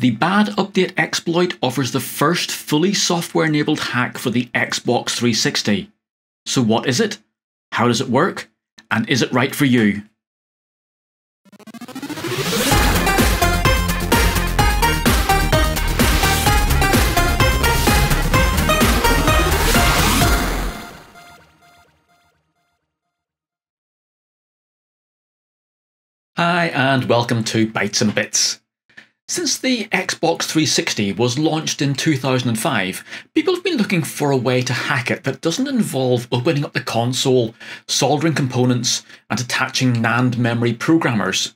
The Bad Update exploit offers the first fully software enabled hack for the Xbox 360. So, what is it? How does it work? And is it right for you? Hi, and welcome to Bytes and Bits. Since the Xbox 360 was launched in 2005, people have been looking for a way to hack it that doesn't involve opening up the console, soldering components, and attaching NAND memory programmers.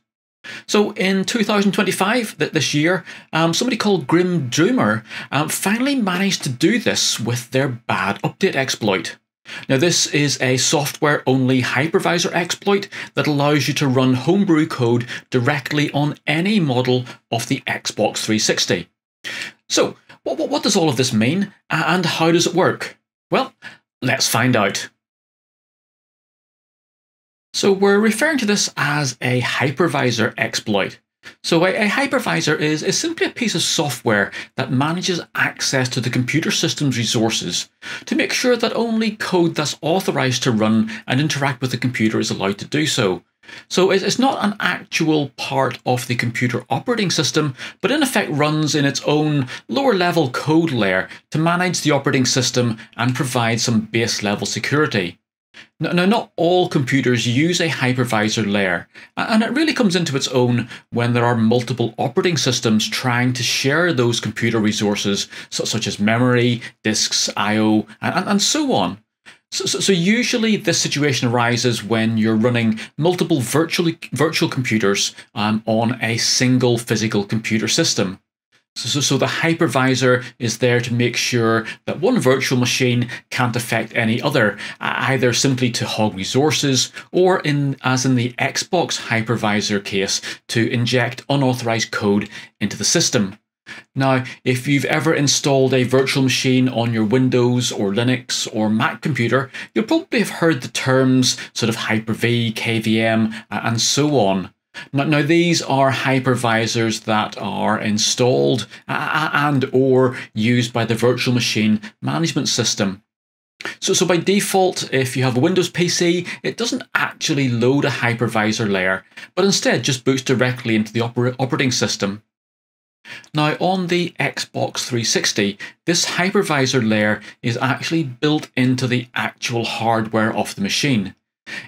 So in 2025, this year, um, somebody called Grimdoomer um, finally managed to do this with their bad update exploit. Now, this is a software only hypervisor exploit that allows you to run homebrew code directly on any model of the Xbox 360. So, what, what, what does all of this mean and how does it work? Well, let's find out. So, we're referring to this as a hypervisor exploit. So, a, hypervisor is, is simply a piece of software that manages access to the computer system's resources to make sure that only code that's authorized to run and interact with the computer is allowed to do so. So, it's not an actual part of the computer operating system, but in effect runs in its own lower level code layer to manage the operating system and provide some base level security. Now, not all computers use a hypervisor layer, and it really comes into its own when there are multiple operating systems trying to share those computer resources, such as memory, disks, I/O, and, and so on. So, so, so, usually this situation arises when you're running multiple virtual virtual computers um, on a single physical computer system. So, so, so, the hypervisor is there to make sure that one virtual machine can't affect any other, either simply to hog resources or, in as in the Xbox hypervisor case, to inject unauthorized code into the system. Now, if you've ever installed a virtual machine on your Windows or Linux or Mac computer, you'll probably have heard the terms sort of Hyper-V, KVM, and so on. Now, now, these are hypervisors that are installed uh, uh, and or used by the virtual machine management system. So, so by default, if you have a Windows PC, it doesn't actually load a hypervisor layer, but instead just boots directly into the oper operating system. Now, on the Xbox 360, this hypervisor layer is actually built into the actual hardware of the machine.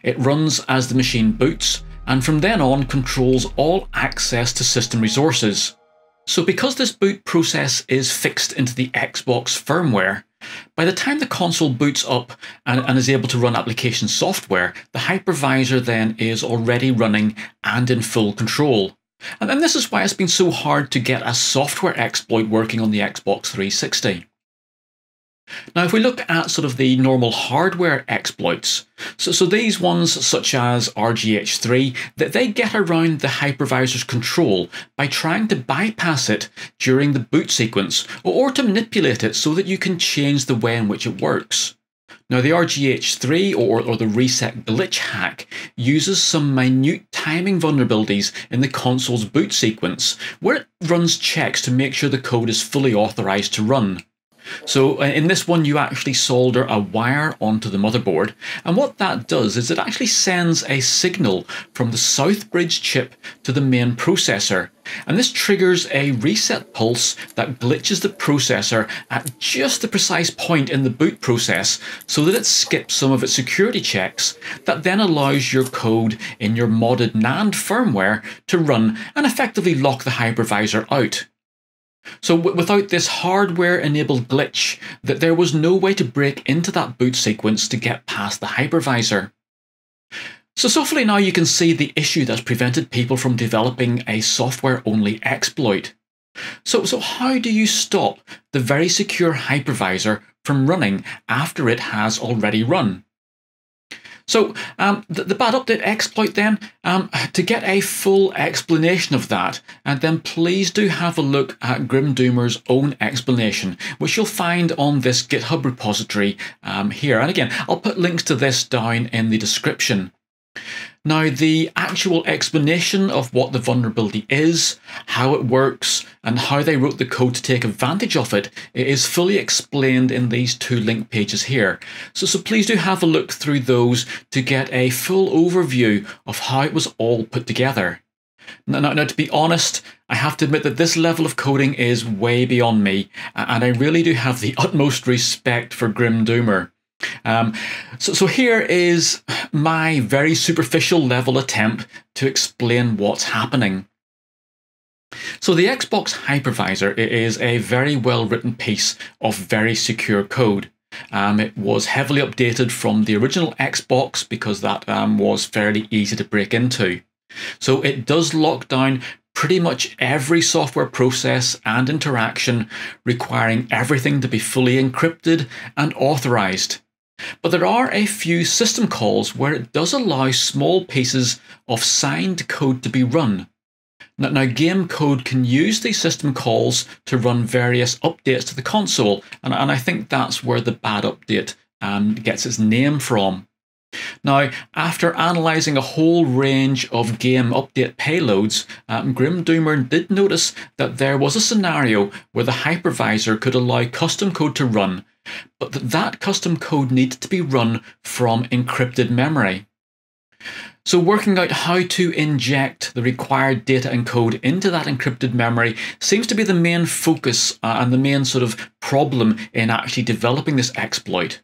It runs as the machine boots, and from then on controls all access to system resources. So because this boot process is fixed into the Xbox firmware, by the time the console boots up and, and, is able to run application software, the hypervisor then is already running and in full control. And, and this is why it's been so hard to get a software exploit working on the Xbox 360. Now, if we look at sort of the normal hardware exploits, so, so these ones such as RGH3, that they get around the hypervisor's control by trying to bypass it during the boot sequence or, or to manipulate it so that you can change the way in which it works. Now, the RGH3 or, or the reset glitch hack uses some minute timing vulnerabilities in the console's boot sequence, where it runs checks to make sure the code is fully authorized to run. So uh, in this one, you actually solder a wire onto the motherboard. And what that does is it actually sends a signal from the South Bridge chip to the main processor. And this triggers a reset pulse that glitches the processor at just the precise point in the boot process so that it skips some of its security checks that then allows your code in your modded NAND firmware to run and effectively lock the hypervisor out. So without this hardware-enabled glitch, that there was no way to break into that boot sequence to get past the hypervisor. So hopefully now you can see the issue that's prevented people from developing a software-only exploit. So, so how do you stop the very secure hypervisor from running after it has already run? So um, the, the, bad update exploit then, um, to get a full explanation of that, and then please do have a look at Grimdoomer's own explanation, which you'll find on this GitHub repository um, here. And again, I'll put links to this down in the description. Now, the actual explanation of what the vulnerability is, how it works, and how they wrote the code to take advantage of it is fully explained in these two link pages here. So, so please do have a look through those to get a full overview of how it was all put together. Now, now, now, to be honest, I have to admit that this level of coding is way beyond me, and I really do have the utmost respect for Grimdoomer. Um, so, so here is my very superficial level attempt to explain what's happening. So the Xbox Hypervisor is a very well written piece of very secure code. Um, it was heavily updated from the original Xbox because that um, was fairly easy to break into. So it does lock down pretty much every software process and interaction, requiring everything to be fully encrypted and authorized. But there are a few system calls where it does allow small pieces of signed code to be run. Now, now, game code can use these system calls to run various updates to the console, and, and I think that's where the bad update um, gets its name from. Now, after analysing a whole range of game update payloads, um, Grimdoomer did notice that there was a scenario where the hypervisor could allow custom code to run, but that that custom code needed to be run from encrypted memory. So working out how to inject the required data and code into that encrypted memory seems to be the main focus uh, and the main sort of problem in actually developing this exploit.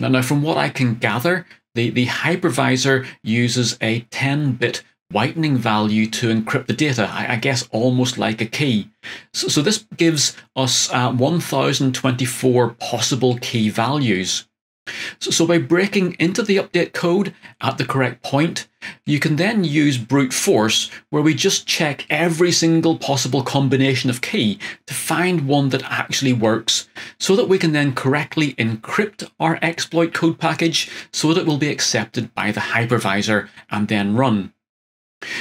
Now, now from what I can gather, the, the hypervisor uses a 10-bit whitening value to encrypt the data, I, I, guess almost like a key. So, so this gives us uh, 1024 possible key values. So, so by breaking into the update code at the correct point, you can then use brute force where we just check every single possible combination of key to find one that actually works so that we can then correctly encrypt our exploit code package so that it will be accepted by the hypervisor and then run.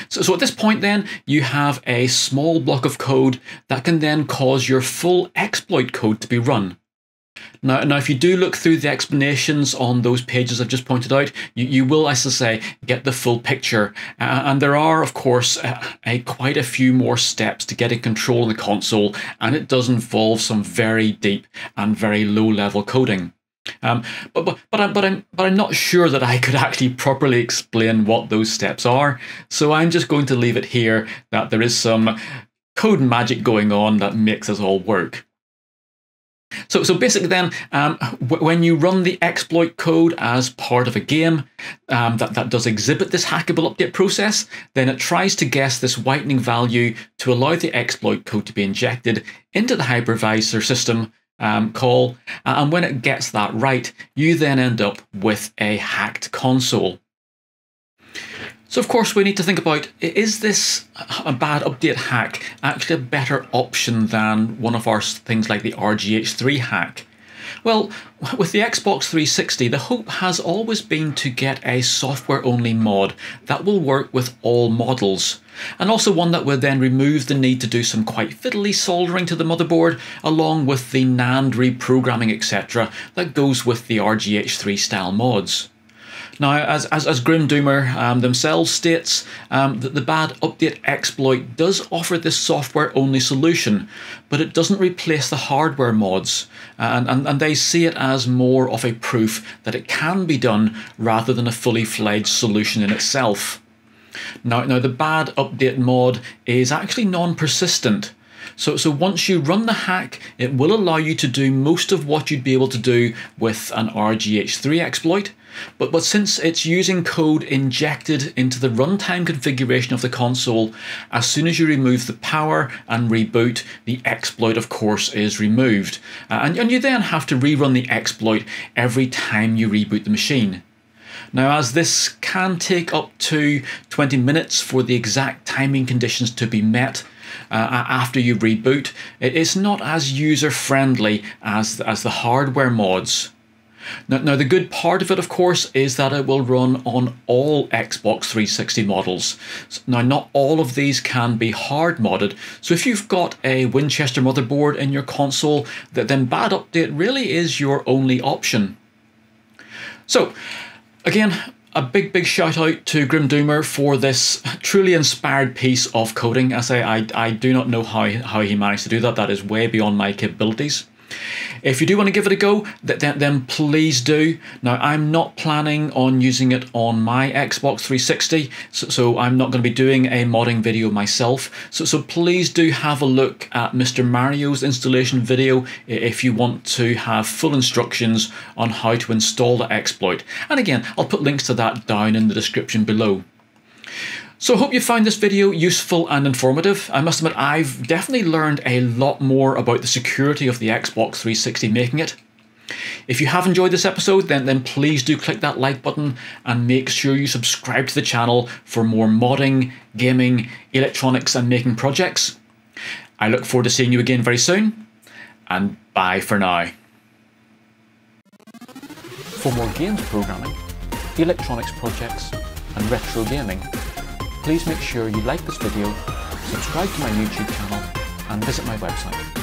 So, so at this point then, you have a small block of code that can then cause your full exploit code to be run. Now, now, if you do look through the explanations on those pages I've just pointed out, you, you will, as I say, get the full picture. Uh, and there are, of course, uh, a, quite a few more steps to getting control of the console, and it does involve some very deep and very low-level coding. Um, but but but I'm but I'm but I'm not sure that I could actually properly explain what those steps are. So I'm just going to leave it here that there is some code magic going on that makes us all work. So, so basically, then, um, when you run the exploit code as part of a game um, that, that does exhibit this hackable update process, then it tries to guess this whitening value to allow the exploit code to be injected into the hypervisor system um, call. And when it gets that right, you then end up with a hacked console. So of course we need to think about, is this a bad update hack actually a better option than one of our things like the RGH3 hack? Well, with the Xbox 360, the hope has always been to get a software only mod that will work with all models, and also one that would then remove the need to do some quite fiddly soldering to the motherboard, along with the NAND reprogramming, etc., that goes with the RGH3 style mods. Now, as, as, as Grimdoomer um, themselves states, um, that the bad update exploit does offer this software only solution, but it doesn't replace the hardware mods, and, and, and they see it as more of a proof that it can be done rather than a fully fledged solution in itself. Now, now the bad update mod is actually non-persistent, so, so once you run the hack, it will allow you to do most of what you'd be able to do with an RGH3 exploit. But, but since it's using code injected into the runtime configuration of the console, as soon as you remove the power and reboot, the exploit, of course, is removed. Uh, and, and you then have to rerun the exploit every time you reboot the machine. Now, as this can take up to 20 minutes for the exact timing conditions to be met, uh, after you reboot, it's not as user friendly as, as the hardware mods. Now, now, the good part of it, of course, is that it will run on all Xbox 360 models. Now, not all of these can be hard modded, so if you've got a Winchester motherboard in your console, then Bad Update really is your only option. So, again, a big, big shout out to Grimdoomer for this truly inspired piece of coding. I say I, I do not know how, how he managed to do that. That is way beyond my capabilities. If you do want to give it a go, then, please do. Now, I'm not planning on using it on my Xbox 360, so, so I'm not going to be doing a modding video myself. So, so please do have a look at Mr. Mario's installation video if you want to have full instructions on how to install the exploit. And again, I'll put links to that down in the description below. So I hope you found this video useful and informative. I must admit I've definitely learned a lot more about the security of the Xbox 360 making it. If you have enjoyed this episode, then, then please do click that like button and make sure you subscribe to the channel for more modding, gaming, electronics and making projects. I look forward to seeing you again very soon, and bye for now. For more games programming, electronics projects and retro gaming, please make sure you like this video, subscribe to my YouTube channel and visit my website.